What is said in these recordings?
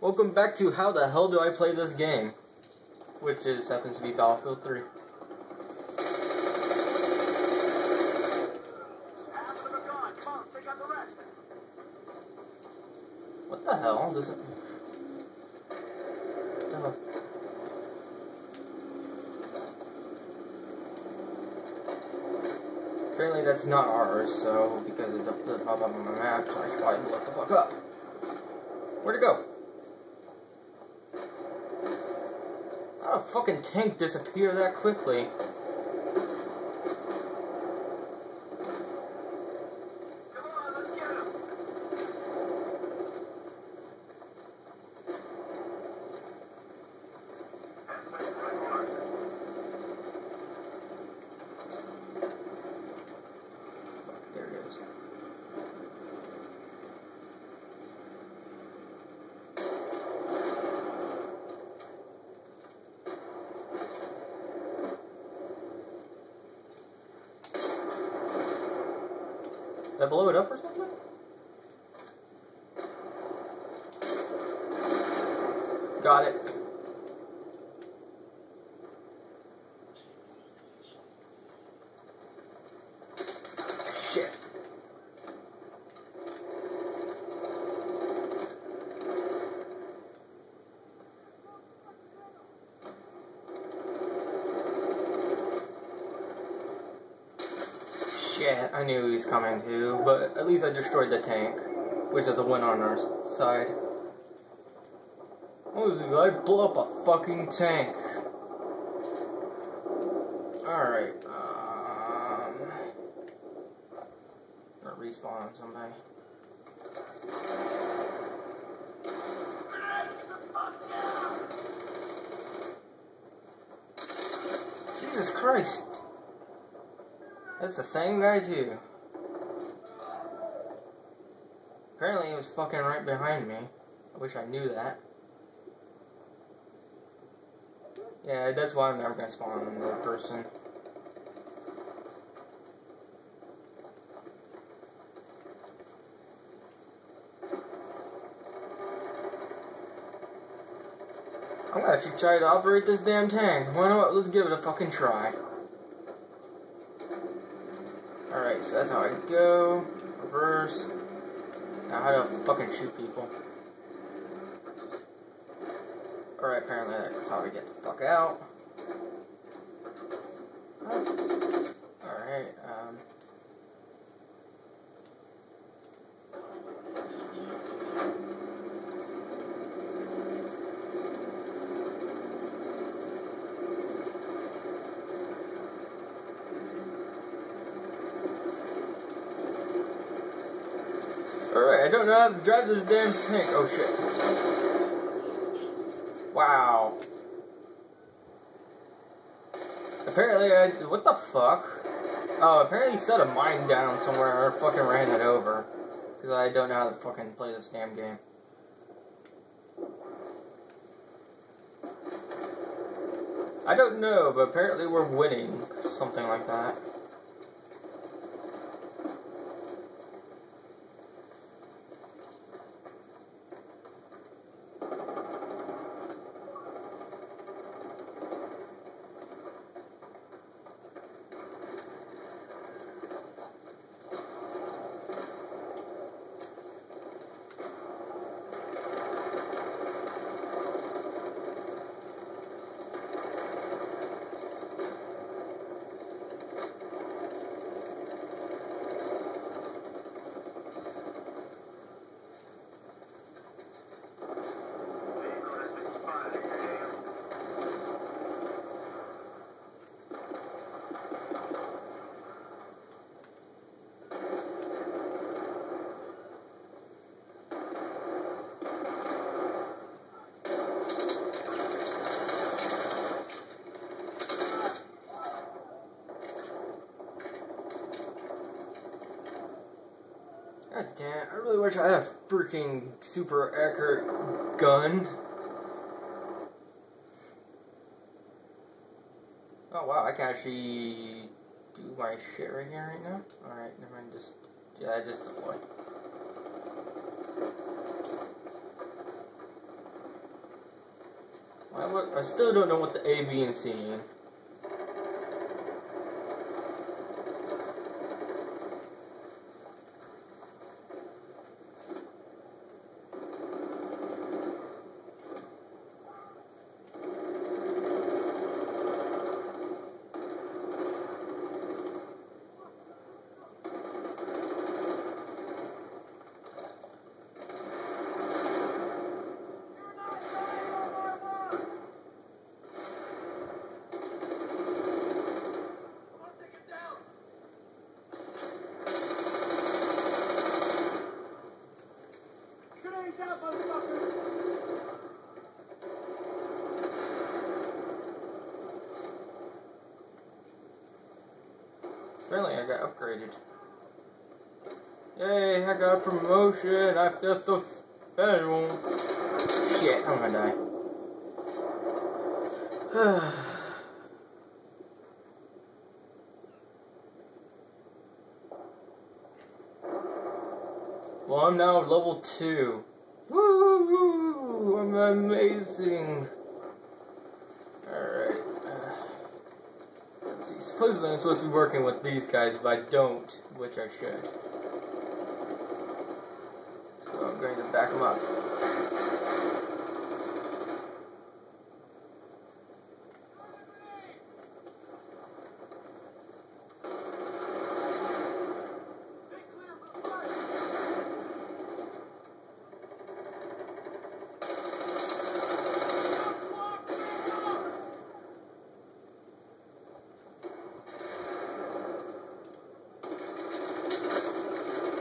Welcome back to How the Hell Do I Play This Game? Which is happens to be Battlefield 3. What the hell? Does it... The? Apparently that's not ours, so because it doesn't pop up on my map, so I should probably look the fuck up. Where'd it go? How did a fucking tank disappear that quickly? Fuck, there it is. Did I blow it up or something? Got it. Shit. Shit, I knew he was coming too, but at least I destroyed the tank, which is a win on our side. What was it? I blew up a fucking tank. Alright, um. Or respawn on somebody. Jesus Christ. That's the same guy too. Apparently he was fucking right behind me. I wish I knew that. Yeah, that's why I'm never gonna spawn another person. I'm gonna actually try to operate this damn tank. Why not? Let's give it a fucking try. That's how I go. Reverse. Now how to fucking shoot people. Alright, apparently that's how to get the fuck out. Oh. Alright, um. To drive this damn tank. Oh shit. Wow. Apparently, I. What the fuck? Oh, apparently he set a mine down somewhere or fucking ran it over. Because I don't know how to fucking play this damn game. I don't know, but apparently we're winning. Something like that. Damn, I really wish I had a freaking super accurate gun. Oh wow, I can actually do my shit right here right now. Alright, never mind, just, yeah, just deploy. I, I still don't know what the A, B, and C upgraded. Yay, I got a promotion. I just the federal. Shit, I'm gonna die. well, I'm now level 2. Woo! I'm amazing. Alright. Let's see. Supposedly I'm supposed to be working with these guys, but I don't, which I should. So I'm going to back them up.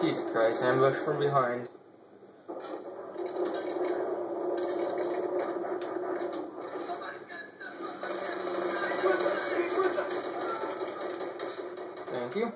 Jesus Christ, ambush from behind. Thank you.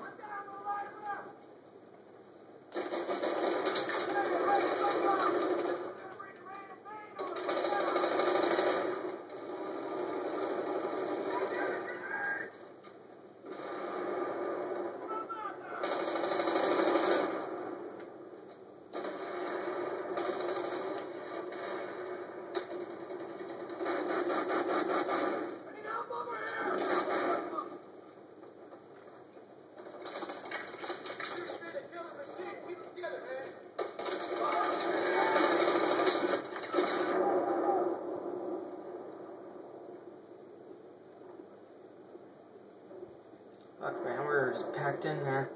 Fuck man, we're just packed in there.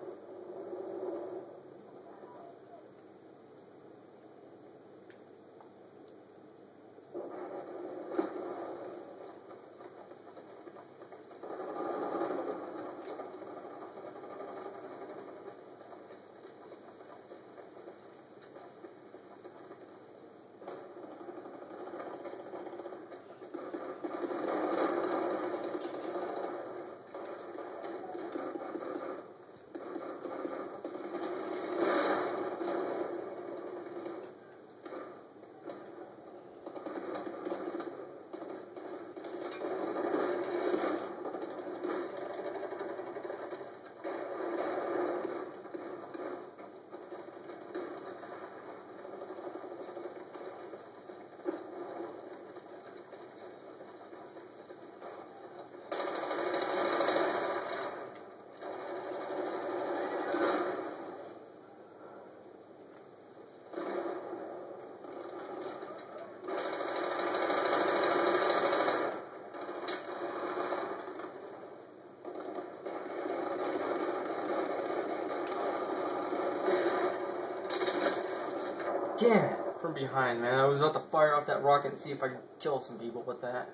Damn it! From behind, man. I was about to fire off that rocket and see if I could kill some people with that.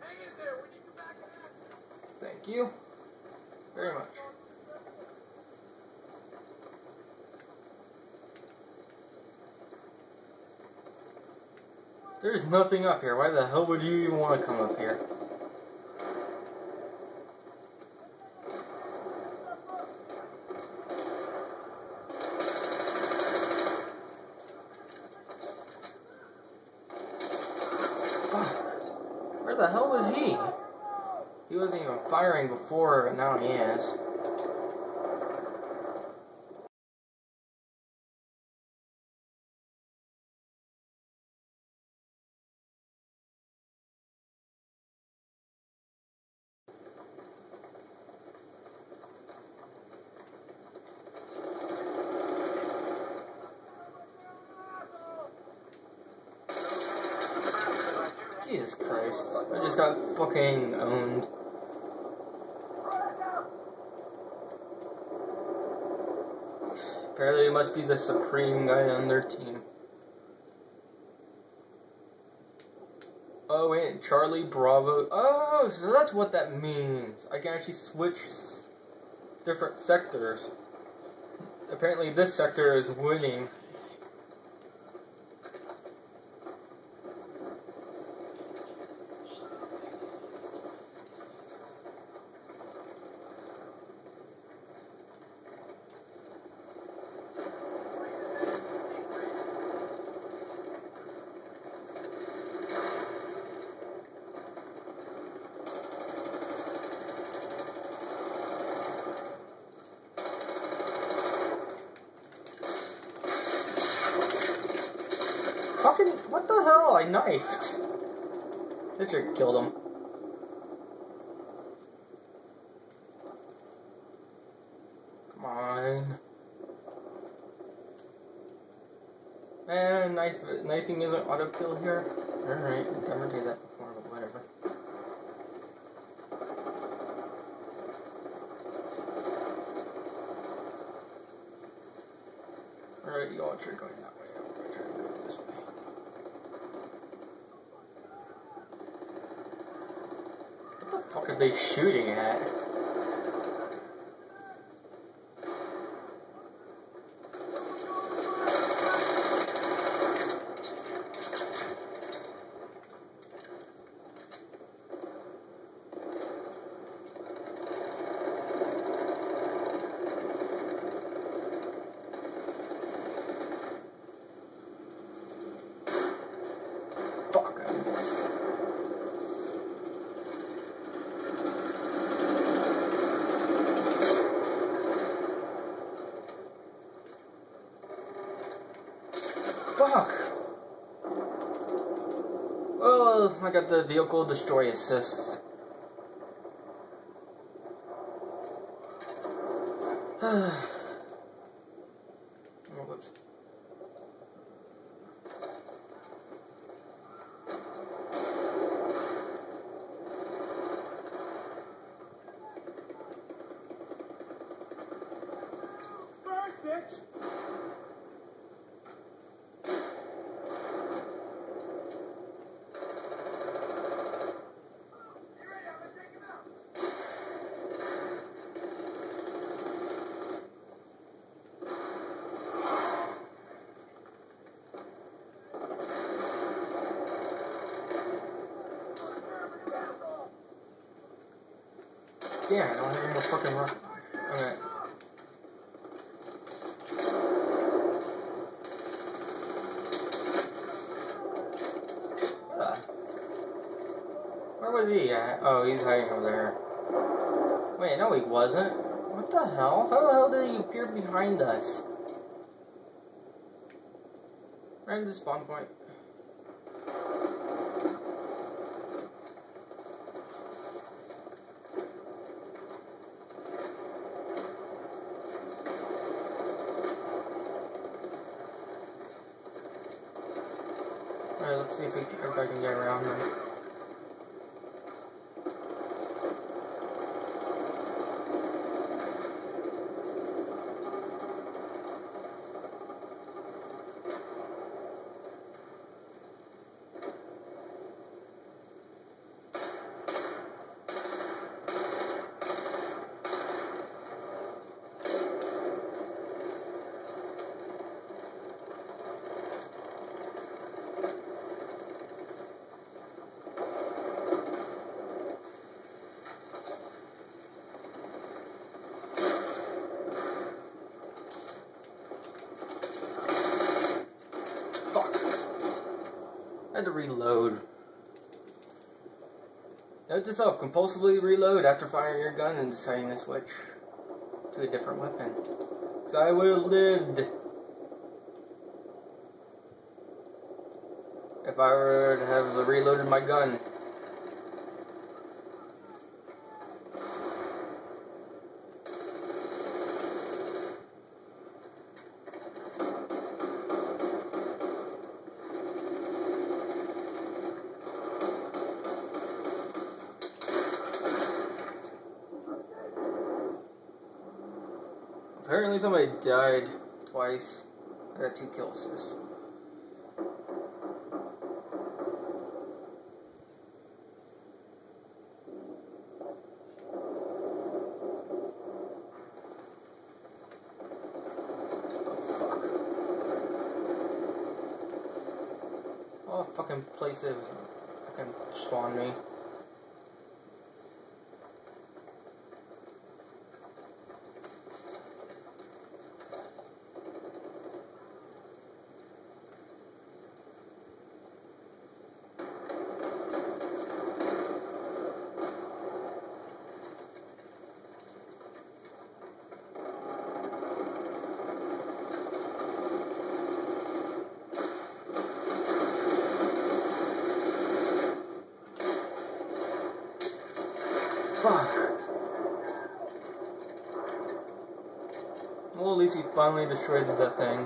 Hang in there, we need you back in action. Thank you. Very much. There's nothing up here. Why the hell would you even want to come up here? Fuck. Where the hell was he? He wasn't even firing before, but now he is. Christ. I just got fucking owned. Apparently it must be the supreme guy on their team. Oh wait, Charlie Bravo. Oh, so that's what that means. I can actually switch different sectors. Apparently this sector is winning. Fucking, what the hell? I knifed. Should killed him. Come on. Man, knife, knifing isn't auto kill here. Alright, I've never did that before, but whatever. Alright, you all try going that way. I'm gonna try to go this way. What the fuck are they shooting at? Fuck, I missed. Fuck. Well, I got the vehicle destroy assist. oh, whoops. Bitch! Damn, I don't have any more fucking rock. Where was he at? Oh, he's hiding over there. Wait, no, he wasn't. What the hell? How the hell did he appear behind us? Right in the spawn point. Alright, let's see if, we, if I can get around them. Fuck. I had to reload. Note to self, compulsively reload after firing your gun and deciding to switch to a different weapon. Because I would have lived if I were to have reloaded my gun. Apparently somebody died twice. I got two kill assists. Oh, fucking places fucking spawn me. Fuck. Well, at least he finally destroyed the thing.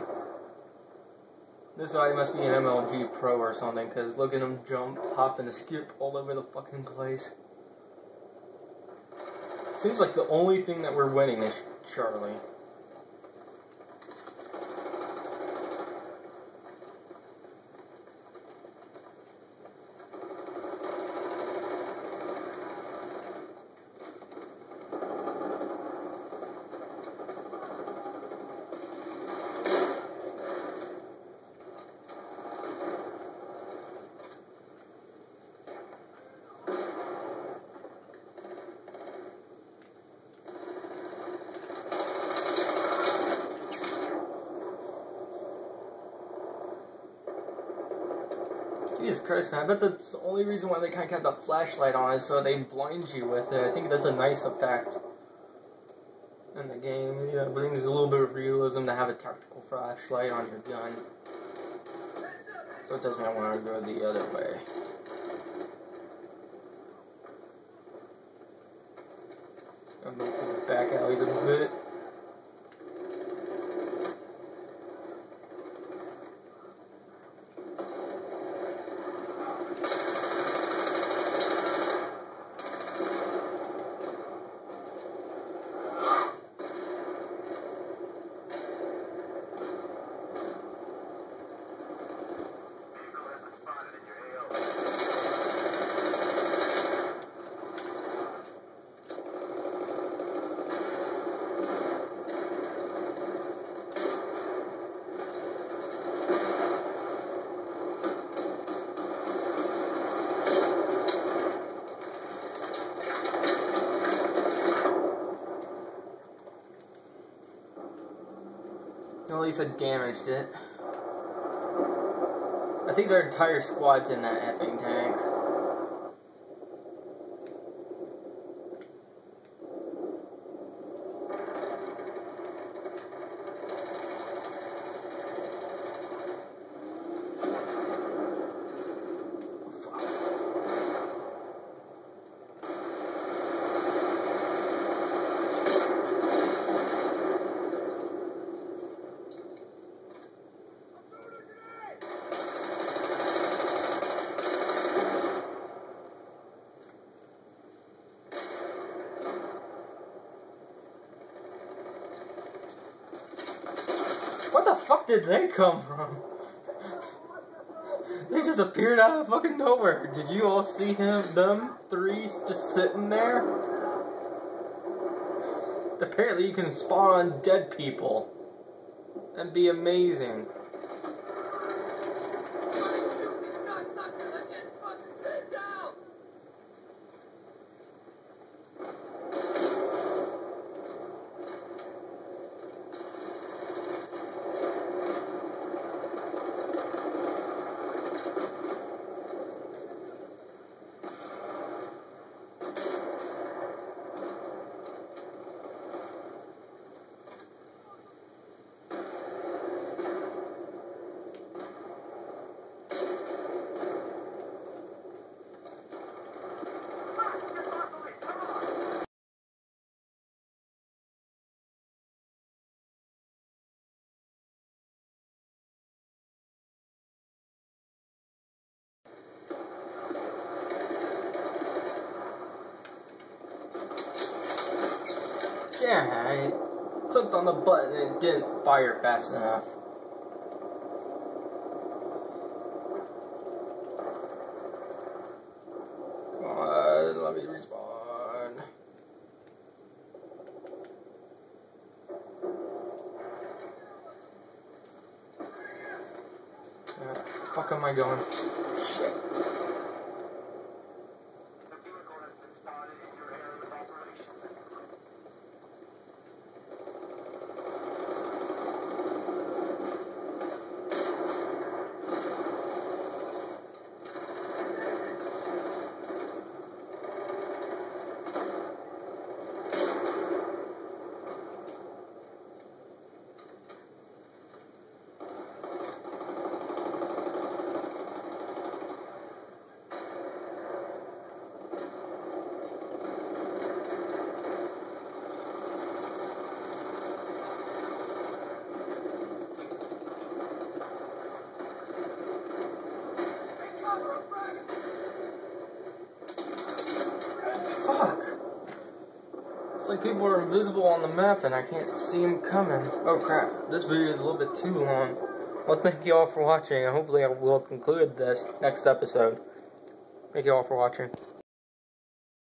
This guy must be an MLG pro or something, because look at him jump, hop, and skip all over the fucking place. Seems like the only thing that we're winning is Charlie. I bet that's the only reason why they kind of kept the flashlight on is so they blind you with it. I think that's a nice effect in the game. It brings a little bit of realism to have a tactical flashlight on your gun. So it tells me I want to go the other way. I'm going to the back alleys a bit. Vehicle has been spotted in your AO. At least I damaged it. I think their entire squad's in that effing tank. What the fuck did they come from? They just appeared out of fucking nowhere. Did you all see him, them three just sitting there? Apparently you can spawn on dead people. That'd be amazing. Yeah, I, clicked on the button and it didn't fire fast enough. Come on, let me respawn. Where fuck am I going? Shit. Like people are invisible on the map and I can't see them coming. Oh crap, this video is a little bit too long. Well, thank you all for watching and hopefully I will conclude this next episode. Thank you all for watching.